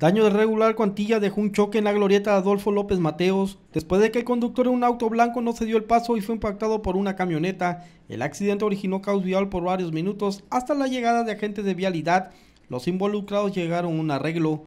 Daño de regular cuantía dejó un choque en la glorieta de Adolfo López Mateos. Después de que el conductor de un auto blanco no se dio el paso y fue impactado por una camioneta, el accidente originó caos vial por varios minutos hasta la llegada de agentes de vialidad. Los involucrados llegaron a un arreglo.